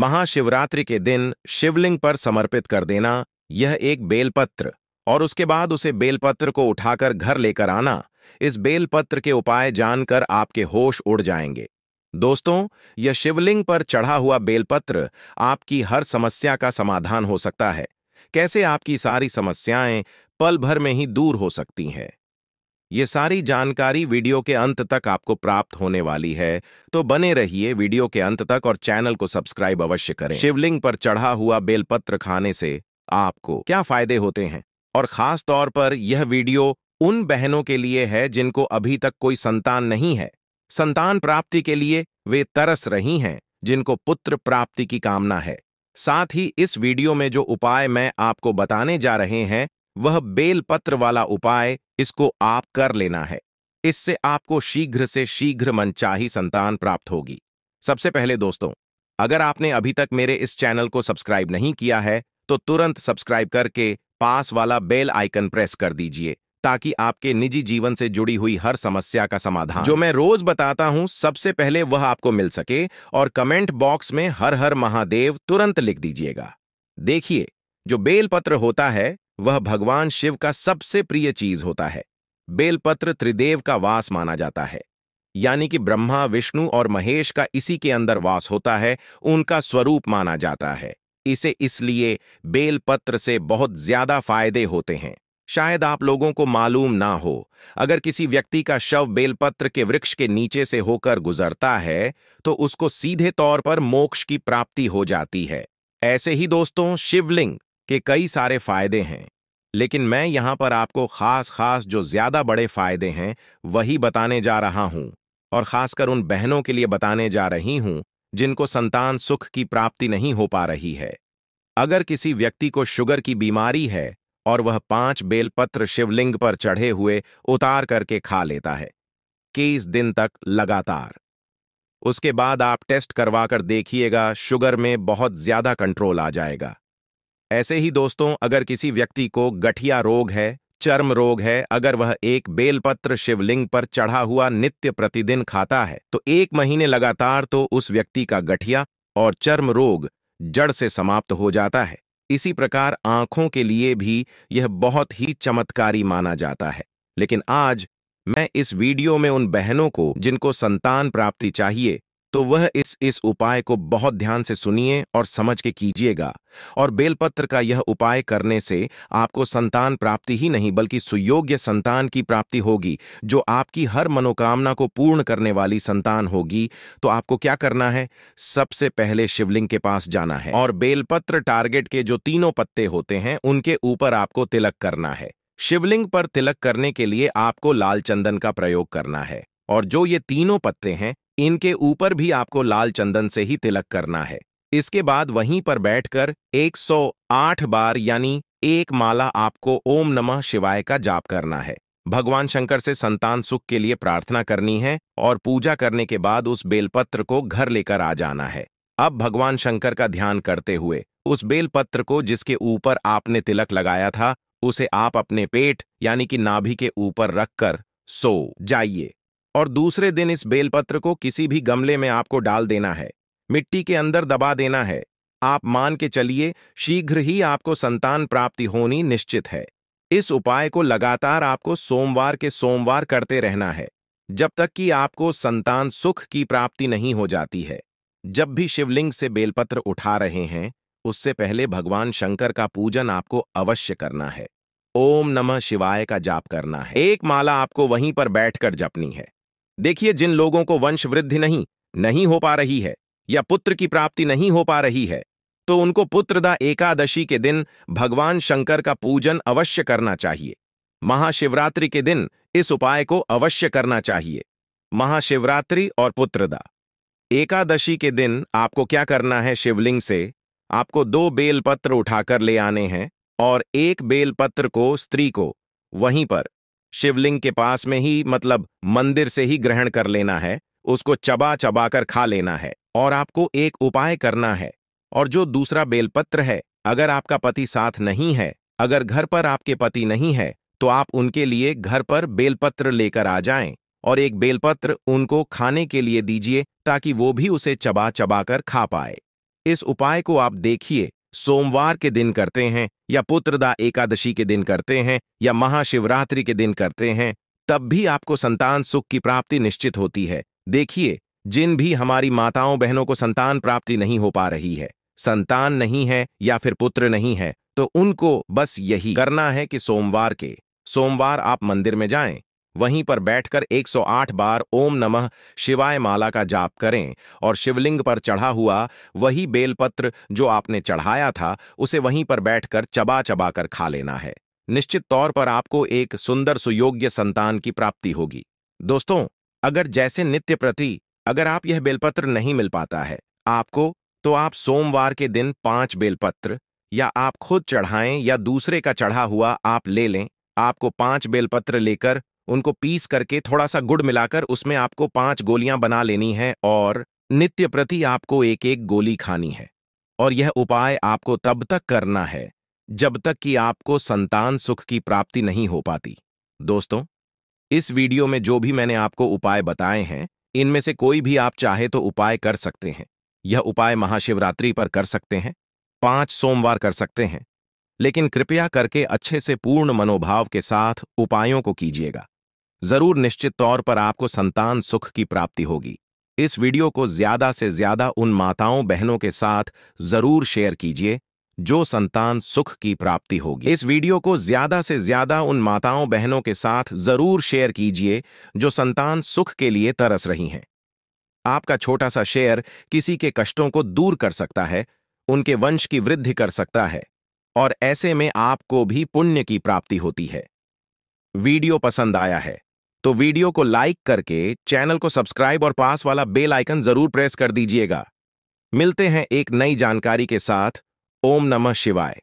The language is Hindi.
महाशिवरात्रि के दिन शिवलिंग पर समर्पित कर देना, यह एक बेलपत्र, और उसके बाद उसे बेलपत्र को उठाकर घर लेकर आना। इस बेलपत्र के उपाय जानकर आपके होश उड़ जाएँगे। दोस्तों, यह शिवलिंग पर चढ़ा हुआ बेलपत्र आपकी हर समस्या का समाधान हो सकता है। कैसे आपकी सारी समस्याएँ पल भर में ही दूर हो सकती हैं? ये सारी जानकारी वीडियो के अंत तक आपको प्राप्त होने वाली है। तो बने रहिए वीडियो के अंत तक और चैनल को सब्सक्राइब अवश्य करें। शिवलिंग पर चढ़ा हुआ बेलपत्र खाने से आपको क्या फ़ायदे होते हैं? और खास तौर पर यह वीडियो उन बहनों के लिए है जिनको अभी तक कोई संतान नहीं है। संतान प्राप्ति के लिए वे तरस रही हैं, जिनको पुत्र प्राप्ति की कामना है। साथ ही इस वीडियो में जो उपाय मैं आपको बताने जा रहे हैं वह बेल पत्र वाला उपाय इसको आप कर लेना है। इससे आपको शीघ्र से शीघ्र मनचाही संतान प्राप्त होगी। सबसे पहले दोस्तों, अगर आपने अभी तक मेरे इस चैनल को सब्सक्राइब नहीं किया है तो तुरंत सब्सक्राइब करके पास वाला बेल आइकन प्रेस कर दीजिए, ताकि आपके निजी जीवन से जुड़ी हुई हर समस्या का समाधान। जो मैं रोज बताता हूँ, सबसे पहले वह आपको मिल सके और कमेंट बॉक्स में हर हर महादेव तुरंत लिख दीजिएगा। देखिए, जो बेलपत्र होता है वह भगवान शिव का सबसे प्रिय चीज़ होता है। बेलपत्र त्रिदेव का वास माना जाता है। यानी कि ब्रह्मा, विष्णु और महेश का इसी के अंदर वास होता है, उनका स्वरूप माना जाता है। इसे इसलिए बेलपत्र से बहुत ज़्यादा फ़ायदे होते हैं। शायद आप लोगों को मालूम ना हो, अगर किसी व्यक्ति का शव बेलपत्र के वृक्ष के नीचे से होकर गुजरता है तो उसको सीधे तौर पर मोक्ष की प्राप्ति हो जाती है। ऐसे ही दोस्तों, शिवलिंग के कई सारे फ़ायदे हैं, लेकिन मैं यहाँ पर आपको खास खास जो ज़्यादा बड़े फ़ायदे हैं, वही बताने जा रहा हूँ और खासकर उन बहनों के लिए बताने जा रही हूँ, जिनको संतान सुख की प्राप्ति नहीं हो पा रही है। अगर किसी व्यक्ति को शुगर की बीमारी है और वह पाँच बेलपत्र शिवलिंग पर चढ़े हुए उतार करके खा लेता है इस दिन तक लगातार। उसके बाद आप टेस्ट करवाकर देखिएगा, शुगर में बहुत ज़्यादा कंट्रोल आ जाएगा। ऐसे ही दोस्तों, अगर किसी व्यक्ति को गठिया रोग है, चर्म रोग है, अगर वह एक बेलपत्र शिवलिंग पर चढ़ा हुआ नित्य प्रतिदिन खाता है तो एक महीने लगातार तो उस व्यक्ति का गठिया और चर्म रोग जड़ से समाप्त हो जाता है। इसी प्रकार आँखों के लिए भी यह बहुत ही चमत्कारी माना जाता है। लेकिन आज मैं इस वीडियो में उन बहनों को, जिनको संतान प्राप्ति चाहिए तो वह इस इस उपाय को बहुत ध्यान से सुनिए और समझ के कीजिएगा। और बेलपत्र का यह उपाय करने से आपको संतान प्राप्ति ही नहीं, बल्कि सुयोग्य संतान की प्राप्ति होगी, जो आपकी हर मनोकामना को पूर्ण करने वाली संतान होगी। तो आपको क्या करना है? सबसे पहले शिवलिंग के पास जाना है और बेलपत्र टारगेट के जो तीनों पत्ते होते हैं, उनके ऊपर आपको तिलक करना है। शिवलिंग पर तिलक करने के लिए आपको लाल चंदन का प्रयोग करना है। और जो ये तीनों पत्ते हैं इनके ऊपर भी आपको लाल चंदन से ही तिलक करना है। इसके बाद वहीं पर बैठकर 108 बार यानी एक माला आपको ओम नमः शिवाय का जाप करना है। भगवान शंकर से संतान सुख के लिए प्रार्थना करनी है और पूजा करने के बाद उस बेलपत्र को घर लेकर आ जाना है। अब भगवान शंकर का ध्यान करते हुए उस बेलपत्र को जिसके ऊपर आपने तिलक लगाया था, उसे आप अपने पेट यानी कि नाभि के ऊपर रखकर सो जाइए। और दूसरे दिन इस बेलपत्र को किसी भी गमले में आपको डाल देना है। मिट्टी के अंदर दबा देना है। आप मान के चलिए, शीघ्र ही आपको संतान प्राप्ति होनी निश्चित है। इस उपाय को लगातार आपको सोमवार के सोमवार करते रहना है। जब तक कि आपको संतान सुख की प्राप्ति नहीं हो जाती है। जब भी शिवलिंग से बेलपत्र उठा रहे हैं, उससे पहले भगवान शंकर का पूजन आपको अवश्य करना है। ओम नमः शिवाय का जाप करना है। एक माला आपको वहीं पर बैठकर जपनी है। देखिए, जिन लोगों को वंश वृद्धि नहीं नहीं हो पा रही है, या पुत्र की प्राप्ति नहीं हो पा रही है तो उनको पुत्रदा एकादशी के दिन भगवान शंकर का पूजन अवश्य करना चाहिए। महाशिवरात्रि के दिन इस उपाय को अवश्य करना चाहिए। महाशिवरात्रि और पुत्रदा। एकादशी के दिन आपको क्या करना है शिवलिंग से? आपको दो बेलपत्र उठाकर ले आने हैं और एक बेलपत्र को, स्त्री को, वहीं पर। शिवलिंग के पास में ही मतलब मंदिर से ही ग्रहण कर लेना है, उसको चबा चबा कर खा लेना है, और आपको एक उपाय करना है। और जो दूसरा बेलपत्र है, अगर आपका पति साथ नहीं है, अगर घर पर आपके पति नहीं है तो आप उनके लिए घर पर बेलपत्र लेकर आ जाएँ, और एक बेलपत्र उनको खाने के लिए दीजिए, ताकि वो भी उसे चबा चबा कर खा पाए। इस उपाय को आप देखिए सोमवार के दिन करते हैं, या पुत्रदा एकादशी के दिन करते हैं, या महाशिवरात्रि के दिन करते हैं, तब भी आपको संतान सुख की प्राप्ति निश्चित होती है। देखिए, जिन भी हमारी माताओं बहनों को संतान प्राप्ति नहीं हो पा रही है, संतान नहीं है या फिर पुत्र नहीं है तो उनको बस यही करना है कि सोमवार के, सोमवार आप मंदिर में जाएँ। वहीं पर बैठकर 108 बार ओम नमः शिवाय माला का जाप करें और शिवलिंग पर चढ़ा हुआ वही बेलपत्र जो आपने चढ़ाया था, उसे वहीं पर बैठकर चबा चबा कर खा लेना है। निश्चित तौर पर आपको एक सुंदर सुयोग्य संतान की प्राप्ति होगी। दोस्तों, अगर जैसे नित्य प्रति, अगर आप यह बेलपत्र नहीं मिल पाता है, आपको तो आप सोमवार के दिन पाँच बेलपत्र, या आप खुद चढ़ाएँ या दूसरे का चढ़ा हुआ आप ले लें, आपको पाँच बेलपत्र लेकर उनको पीस करके थोड़ा सा गुड़ मिलाकर उसमें आपको पाँच गोलियाँ बना लेनी है और नित्य प्रति आपको एक एक गोली खानी है। और यह उपाय आपको तब तक करना है, जब तक कि आपको संतान सुख की प्राप्ति नहीं हो पाती। दोस्तों, इस वीडियो में जो भी मैंने आपको उपाय बताए हैं, इनमें से कोई भी आप चाहे तो उपाय कर सकते हैं। यह उपाय महाशिवरात्रि पर कर सकते हैं, पाँच सोमवार कर सकते हैं लेकिन कृपया करके अच्छे से पूर्ण मनोभाव के साथ उपायों को कीजिएगा। ज़रूर निश्चित तौर पर आपको संतान सुख की प्राप्ति होगी। इस वीडियो को ज़्यादा से ज़्यादा उन माताओं, बहनों के साथ ज़रूर शेयर कीजिए, जो संतान सुख की प्राप्ति होगी। इस वीडियो को ज़्यादा से ज़्यादा उन माताओं, बहनों के साथ ज़रूर शेयर कीजिए, जो संतान सुख के लिए तरस रही हैं। आपका छोटा सा शेयर किसी के कष्टों को दूर कर सकता है, उनके वंश की वृद्धि कर सकता है। और ऐसे में आपको भी पुण्य की प्राप्ति होती है। वीडियो पसंद आया है तो वीडियो को लाइक करके चैनल को सब्सक्राइब और पास वाला बेल आइकन ज़रूर प्रेस कर दीजिएगा। मिलते हैं एक नई जानकारी के साथ। ओम नमः शिवाय।